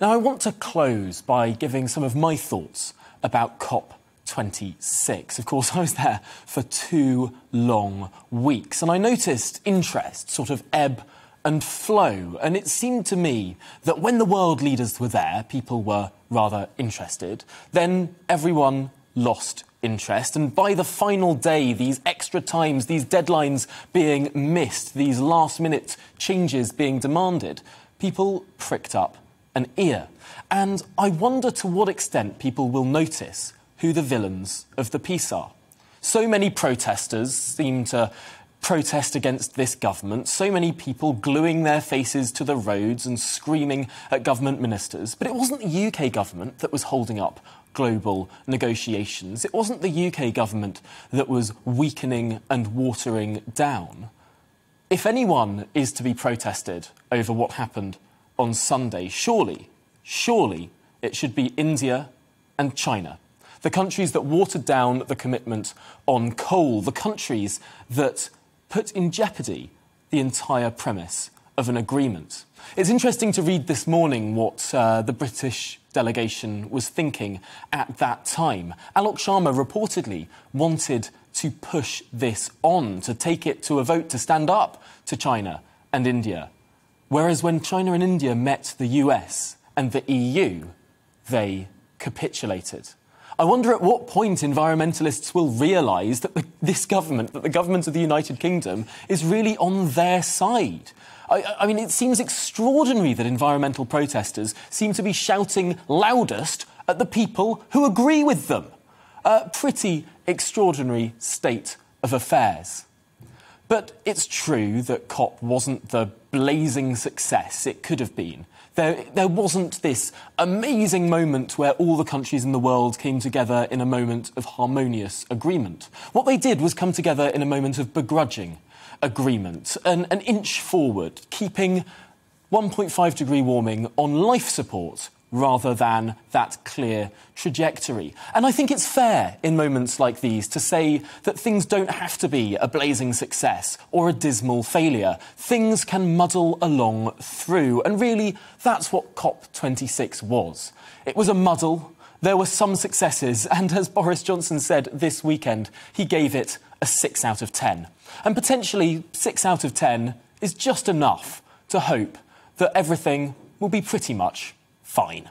Now, I want to close by giving some of my thoughts about COP26. Of course, I was there for two long weeks, and I noticed interest sort of ebb and flow. And it seemed to me that when the world leaders were there, people were rather interested. Then everyone lost interest. And by the final day, these extra times, these deadlines being missed, these last minute changes being demanded, people pricked up an ear. And I wonder to what extent people will notice who the villains of the piece are. So many protesters seem to protest against this government, so many people gluing their faces to the roads and screaming at government ministers. But it wasn't the UK government that was holding up global negotiations. It wasn't the UK government that was weakening and watering down. If anyone is to be protested over what happened on Sunday, surely, surely it should be India and China. The countries that watered down the commitment on coal, the countries that put in jeopardy the entire premise of an agreement. It's interesting to read this morning what uh, the British delegation was thinking at that time. Alok Sharma reportedly wanted to push this on, to take it to a vote to stand up to China and India. Whereas when China and India met the US and the EU, they capitulated. I wonder at what point environmentalists will realise that the, this government, that the government of the United Kingdom, is really on their side. I, I, mean, it seems extraordinary that environmental protesters seem to be shouting loudest at the people who agree with them. A pretty extraordinary state of affairs. But it's true that COP wasn't the blazing success it could have been. There, there wasn't this amazing moment where all the countries in the world came together in a moment of harmonious agreement. What they did was come together in a moment of begrudging agreement, an, an inch forward, keeping 1.5 degree warming on life support rather than that clear trajectory. And I think it's fair in moments like these to say that things don't have to be a blazing success or a dismal failure. Things can muddle along through. And really, that's what COP26 was. It was a muddle. There were some successes, and as Boris Johnson said this weekend, he gave it a 6 out of 10. And potentially 6 out of 10 is just enough to hope that everything will be pretty much fine.